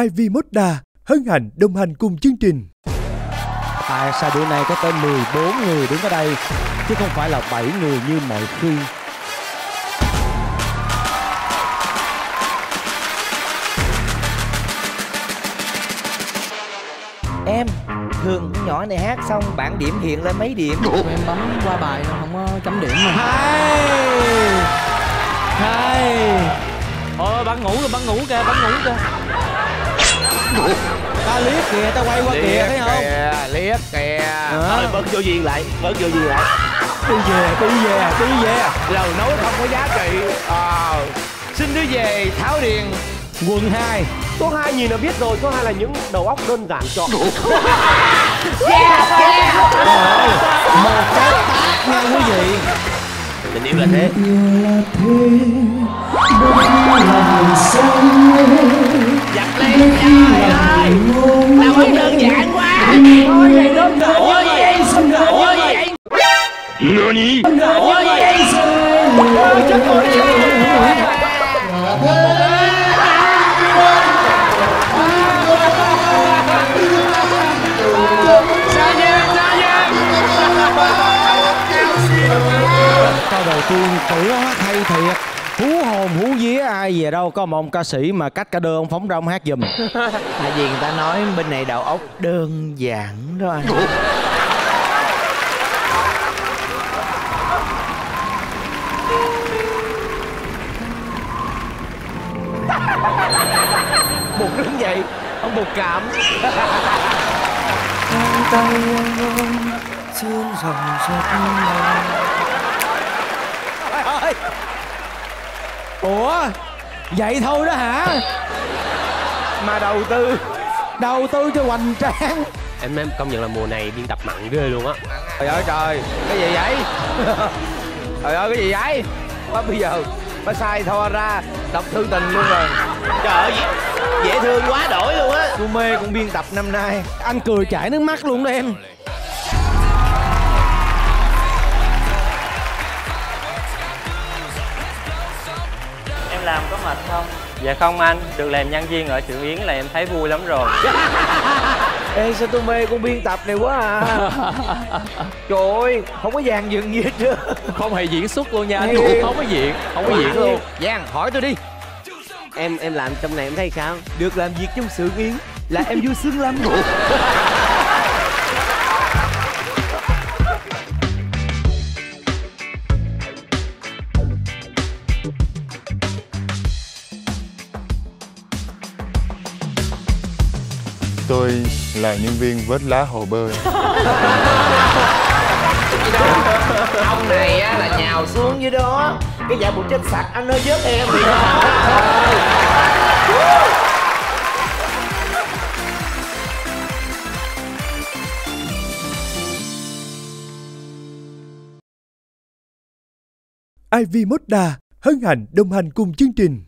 Ivy Moda hân hạnh đồng hành cùng chương trình. Tại sao bữa nay có tới 14 người đứng ở đây chứ không phải là 7 người như mọi khi. Em thường nhỏ này hát xong bảng điểm hiện lên mấy điểm? Em bấm qua bài không có chấm điểm mà Hay! Hay Ôi bắn ngủ rồi bắn ngủ kìa bắn ngủ kìa. Ta liếc kìa ta quay qua kìa thấy không? Kìa liếc kìa. Ờ. thôi bớt vô duyên lại bớt vô duyên lại. Đi về đi về đi về. Lời nói không có giá trị. Ờ xin đưa về tháo điền. Quần 2 Số 2 nhìn là biết rồi, số 2 là những đầu óc đơn giản chọn. Một cái tát nha quý vị. Tình yêu là thế giản quá. Ôi vậy đơn giản ôi vậy ôi vậy NANI ôi vậy Câu đầu tiên tử hát hay thiệt Hú hồn hú vía ai về đâu Có một ông ca sĩ mà cách cả đơ ông phóng ra ông hát giùm. Tại vì người ta nói bên này đầu óc đơn giản đó anh. Buồn đứng vậy ông buồn cảm Ủa? Vậy thôi đó hả? Mà đầu tư. Đầu tư cho hoành tráng. Em em công nhận là mùa này biên tập mặn ghê luôn á. trời ơi trời. Cái gì vậy? Trời ơi cái gì vậy? Quá bây giờ nó sai thoa ra đọc thư tình luôn rồi. Trời ơi dễ, dễ thương quá đổi luôn á. Cô mê cũng biên tập năm nay. Anh cười chảy nước mắt luôn đó em làm có mệt không? Dạ không anh, được làm nhân viên ở Trường Yến là em thấy vui lắm rồi. Ê sao tôi mê con biên tập này quá à? Trời ơi không có dàn dựng gì hết trơn. Không hề diễn xuất luôn nha anh. Hay. không có diễn không có diễn luôn. Giang hỏi tôi đi. Em em làm trong này em thấy sao? Được làm việc trong sự yến là em vui sướng lắm Tôi là nhân viên vớt lá hồ bơi. Ông này á là nhào xuống dưới đó Cái dạ một chết sặc anh ơi vớt em thì Ivy Moda hân hạnh đồng hành cùng chương trình.